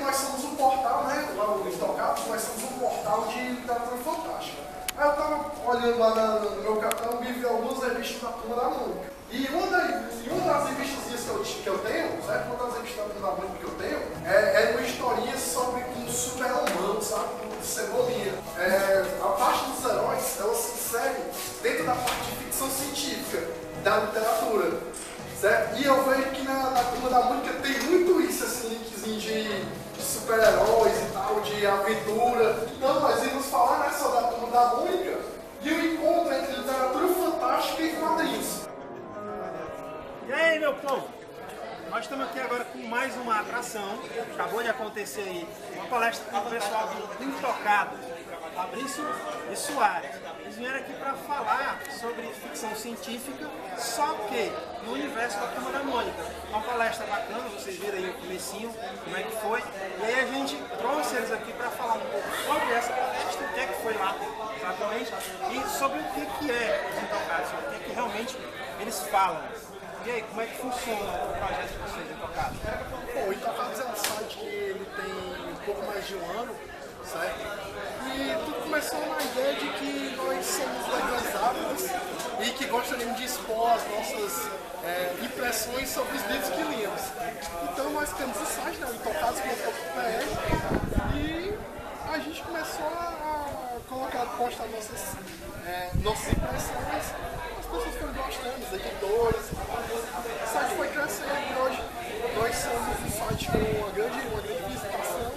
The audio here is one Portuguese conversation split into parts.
Nós somos um portal, né? Lá o Estocados, nós somos um portal de literatura fantástica. Aí eu tava olhando lá no meu catálogo e vi algumas revistas da Turma da Mônica. E uma das, e uma das revistas que eu, que eu tenho, certo? Uma das revistas da Turma da Mônica que eu tenho, é, é uma historinha sobre um super-humano, sabe? Um cebolinha. É, a parte dos heróis, ela se insere dentro da parte de ficção científica, da literatura. Certo? E eu vejo que na, na turma da Mônica tem muito isso, esse linkzinho de super-heróis e tal, de aventura. Então nós íamos falar né, sobre a turma da Mônica e o encontro entre literatura fantástica e quadrinhos. E aí, meu povo? Nós estamos aqui agora com mais uma atração. Acabou de acontecer aí uma palestra com o pessoal do Intocado, Fabrício e Soares. Eles vieram aqui para falar sobre ficção científica, só que no universo da Turma da Mônica. Uma palestra bacana, vocês viram aí o comecinho, como é que foi. E aí a gente trouxe eles aqui para falar um pouco sobre essa palestra, o que é que foi lá exatamente, e sobre o que, que é os Intocados, o que, que realmente eles falam. E aí, como é que funciona o projeto de vocês, Intocado? Bom, o Intocados é um site que ele tem um pouco mais de um ano, E tudo começou na ideia de que nós somos organizados e que gostaríamos de expor as nossas é, impressões sobre os livros que lemos. Então nós temos o site, né, o intocados.com.br e a gente começou a colocar, postar nossas, é, nossas impressões, as pessoas foram gostando, os editores, o site foi crescendo e hoje nós somos um site com uma grande, uma grande visitação.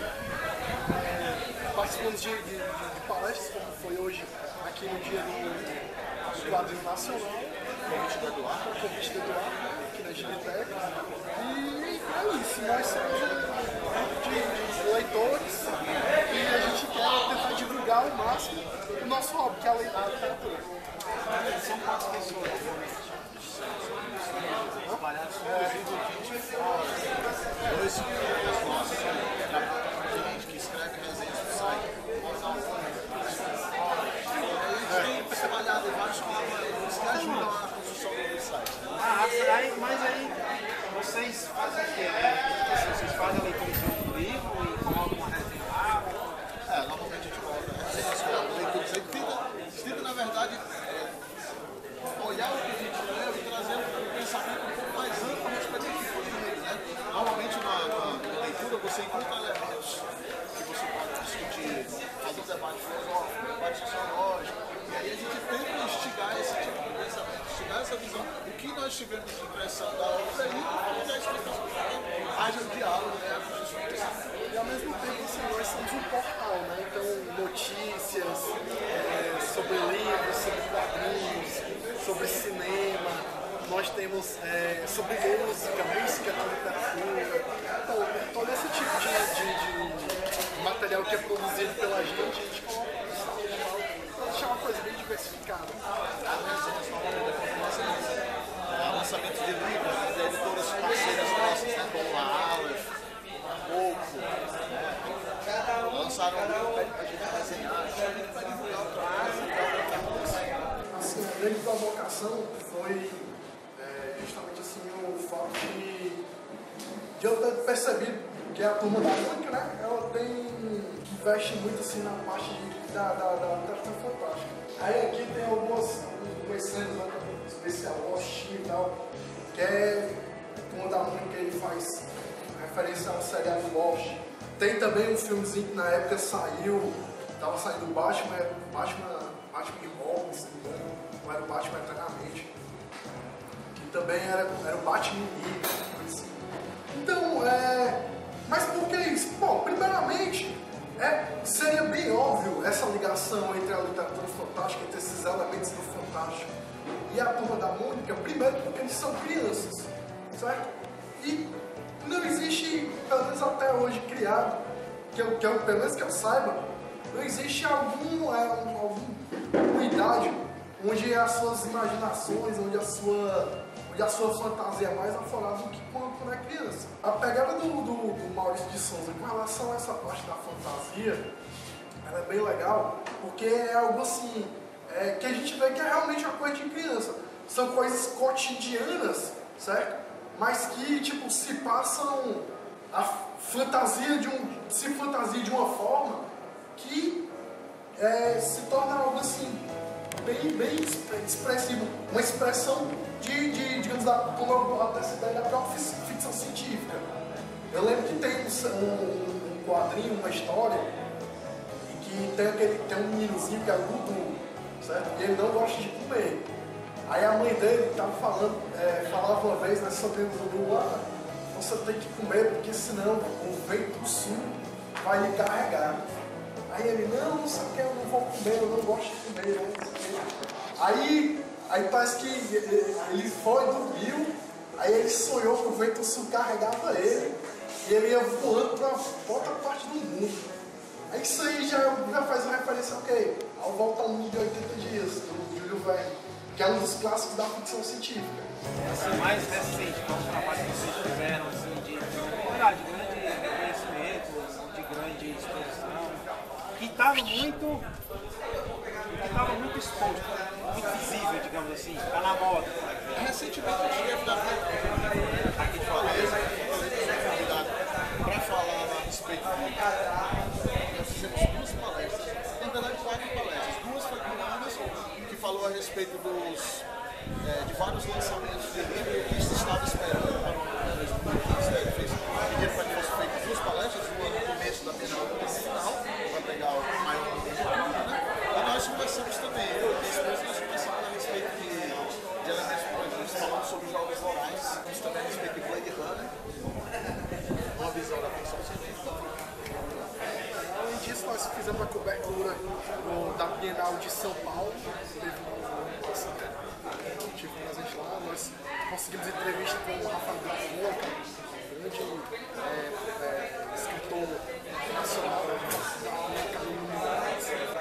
É, participamos de, de- de- de palestras, como foi hoje aqui no dia do, do quadrinho nacional, convite do Eduardo, convite do Eduardo, aqui na Gibiteca. E é isso, nós somos um grupo de, de leitores e a gente quer tentar divulgar ao máximo o nosso hobby, que é a literatura. São quantas pessoas atualmente? Espalhados Dois nossos, gente que escreve resenhas no site. E a gente tem espalhado em vários colaboradores que ajudam na construção do site. né? Ah, aí, mas aí vocês fazem o quê? né? Assim, Vocês fazem a leitura de um livro e colocam uma resenha lá? É, normalmente a gente coloca resenhas, coloca leituras. A gente tenta, tenta, na verdade, é, olhar o que a gente leu e trazer um pensamento um pouco mais amplo a respeito do que foi lido, né? Normalmente na, na- na leitura você encontra elementos que você pode discutir, fazer um debate filosófico, um debate sociológico, e aí a gente tenta instigar esse tipo de pensamento, instigar essa visão, o que nós tivemos de impressão da obra e como que a explicação haja um diálogo, né? E ao mesmo tempo, assim, nós somos um portal, né? Então, notícias é, sobre livros, sobre quadrinhos, sobre cinema. Nós temos é, sobre música, música literatura. Então, todo esse tipo de, de- de material que é produzido pela gente, a gente coloca e deixar uma coisa bem diversificada. É, lançamento de livros de editoras parceiras nossas, né, como a Aleph, a Pouco, pede pra gente divulgar o. Assim, a grande provocação foi é, justamente assim, o fato de, de eu ter percebido que a turma da Mônica, né, ela tem, investe muito assim na parte de, da, da, da literatura fantástica. Aí aqui tem algumas, algumas cenas, né, especial, Lost e tal, que é a turma da Mônica, ele faz referência ao seriado Lost. Tem também um filmezinho que na época saiu, tava saindo o Batman, Batman, Batman Robin, se não me engano, era o Batman Eternamente, que também era, era o Batman coisa assim. Então, é. Mas por que isso? Bom, primeiramente, é, seria bem óbvio essa ligação entre a literatura fantástica, entre esses elementos do fantástico e a turma da Mônica, primeiro porque eles são crianças, certo? E não existe, pelo menos até hoje, criado, que eu, que eu, pelo menos que eu saiba, não existe algum, é, um, algum idade onde as suas imaginações, onde a sua, onde a sua fantasia é mais aflorada do que quando, quando é criança. A pegada do, do, do Maurício de Souza com relação a essa parte da fantasia, ela é bem legal, porque é algo assim, é, que a gente vê que é realmente uma coisa de criança. São coisas cotidianas, certo? Mas que, tipo, se passam a fantasia de um, se fantasia de uma forma que é, se torna algo assim, bem, bem expressivo, uma expressão de, de digamos, da, como até citei, da própria ficção científica. Eu lembro que tem um, um quadrinho, uma história, e que tem, aquele, tem um meninozinho que é o Dudu, certo? E ele não gosta de comer. Aí a mãe dele estava falando, é, falava uma vez né, sobre o Dudu, ah, você tem que comer porque senão o vento do sul vai lhe carregar. Aí ele, não, não sei o que, eu não vou comer, eu não gosto de comer, não sei. Aí, aí parece que ele foi, dormiu, aí ele sonhou que o vento do sul carregava ele, e ele ia voando para outra parte do mundo. Aí isso aí já, já faz uma referência, ok, ao Volta ao Mundo de 80 Dias, do Júlio Verne, que é um dos clássicos da ficção científica. Assim, mais recente, qual o trabalho que vocês tiveram, assim, de, verdade, de grande conhecimento, de grande exposição, que estava muito, que estava muito exposto, muito visível, digamos assim, está na moda. Recentemente eu cheguei a dar aqui de Fortaleza, para falar a respeito nós fizemos duas palestras, na verdade quatro palestras, duas foi com que falou a respeito dos é, de vários lançamentos de livro e estava esperando para o 2015. Ele fez pediram para que fosse feito duas palestras, uma no começo da Bienal e uma no final, para pegar o maior número de tudo, né? E nós conversamos também, eu e a esposa, nós conversamos a respeito de, de elementos proibidos, falando sobre jogos orais, isso também a respeito de Blade Runner, uma visão da ficção científica. Além disso, nós fizemos a cobertura do, da Bienal de São Paulo, teve um, assim, tive presente lá, nós conseguimos entrevista com o Rafael Grafoa, grande é, é, escritor nacional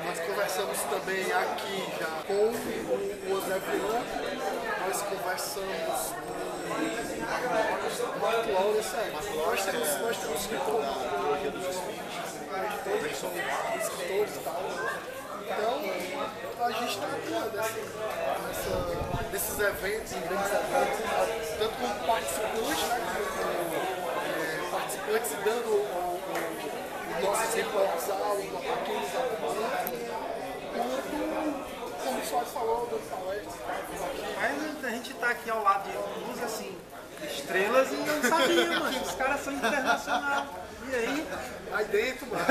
Nós conversamos também aqui já com o André Vilan, nós conversamos com o Marco Lawrence, é, nós temos, nós temos escritor. Escritores e tal. Então, a gente está atuando nessa, nesses eventos, grandes eventos, tanto como participante, né, participantes dando o, o, o nossos reportes áudio, a quem nos acompanha, quanto, como o Soares falou, dando palestras. Mas a gente está aqui ao lado de luz, assim, estrelas mano. Os caras são internacionais. E aí? Aí dentro, mano.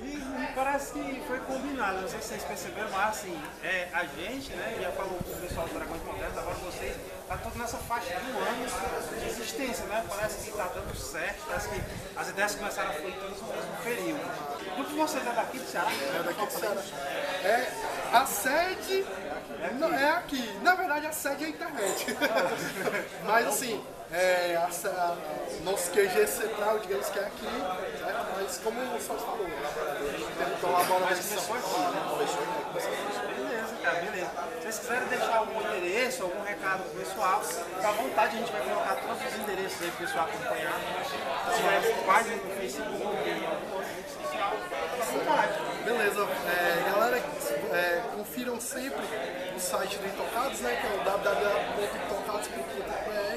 e parece que foi combinado, não sei se vocês perceberam, mas assim, é, a gente, né, já falou com o pessoal do Dragões Modernos, agora vocês, tá tudo nessa faixa de um ano de existência, né? Parece que tá dando certo, parece que as ideias começaram a fluir todas no mesmo período. De vocês é daqui do Ceará? É daqui do Ceará. É, a sede não, é aqui. Na verdade, a sede é a internet. Mas assim, é, a, a, nosso QG central, digamos que é aqui, certo? mas como o Sérgio falou, a gente tem colaboração. Beleza, cara, beleza. Se vocês quiserem deixar algum endereço, algum recado pro pessoal, fica à vontade, a gente vai colocar todos os endereços aí pro pessoal acompanhar. Se tiver página no Facebook, alguma outra Beleza, é, galera, é, confiram sempre o site do Intocados, né, que é o www.intocados.com.br.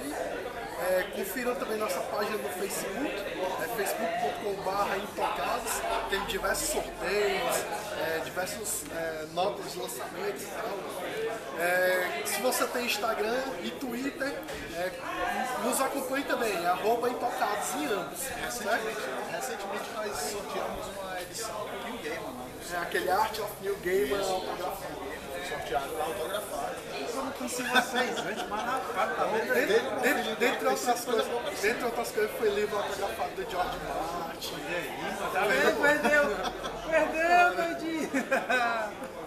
É, confiram também nossa página no Facebook, é facebook.com.br intocados, tem diversos sorteios, é, diversas é, notas de lançamento e tal. É, se você tem Instagram e Twitter, é, nos acompanhe também, arroba intocados em ambos. Recentemente, recentemente nós sorteamos uma edição do New Gamer, né? É aquele Art of New Gamer autografado. sorteado autografado. Eu conheci vocês, gente, mas na cara tá vendo? Dentre, dentre outras coisas, dentre outras coisas, foi livro autografado do George Martin. E aí, tá vendo? Perdeu! Perdeu, doidinho!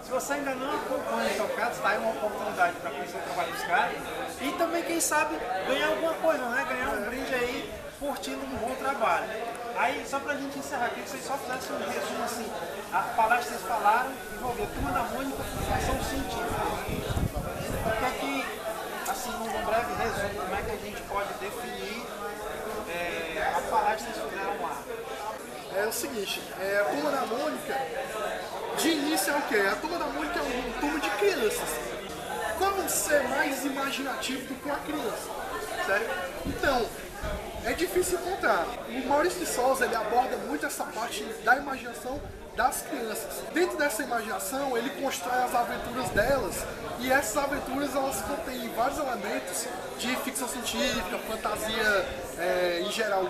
Se você ainda não acompanha o Tocados, tá aí uma oportunidade para conhecer o trabalho dos caras. E também, quem sabe, ganhar alguma coisa, né? Ganhar um brinde aí, curtindo um bom trabalho. Aí, só pra gente encerrar, queria que vocês só fizessem um resumo assim. A palestra que vocês falaram envolveu Turma da Mônica e Ficção Científica. O que é assim, num breve resumo, como é que a gente pode definir é, a palestra que vocês fizeram lá? É o seguinte, é, a turma da Mônica, de início é o quê? A turma da Mônica é um, um turma de crianças. Como ser mais imaginativo do que uma criança? Certo? Então, é difícil encontrar. O Maurício de Souza ele aborda muito essa parte da imaginação das crianças. Dentro dessa imaginação, ele constrói as aventuras delas e essas aventuras elas contêm vários elementos de ficção científica, fantasia é, em geral,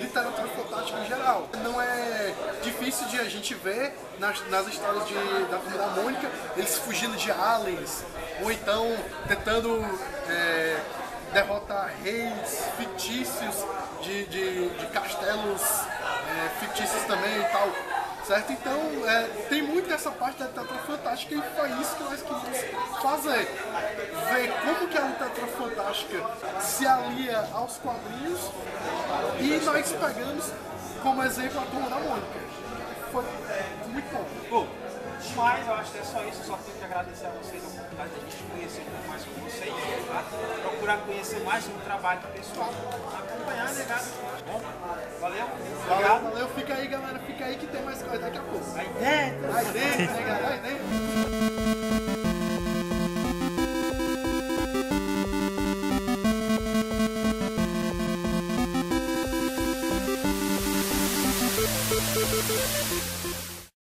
literatura fantástica em geral. Não é difícil de a gente ver nas, nas histórias de, da Turma da Mônica eles fugindo de aliens ou então tentando é, derrotar reis fictícios de, de, de castelos é, fictícios também e tal. Certo? Então, é, tem muito essa parte da literatura fantástica e foi isso que nós queríamos fazer. Ver como que a literatura fantástica se alia aos quadrinhos e nós pegamos como exemplo a Turma da Mônica. Foi muito bom. Bom, mas eu acho que é só isso. Eu só tenho que agradecer a vocês a oportunidade de a gente conhecer um pouco mais com vocês, tá? procurar conhecer mais do trabalho do pessoal, acompanhar, negado. Tá bom? Valeu. Valeu, valeu, fica aí, galera, fica aí que tem mais coisa daqui a pouco. Aí dentro! Aí dentro, negado, aí dentro.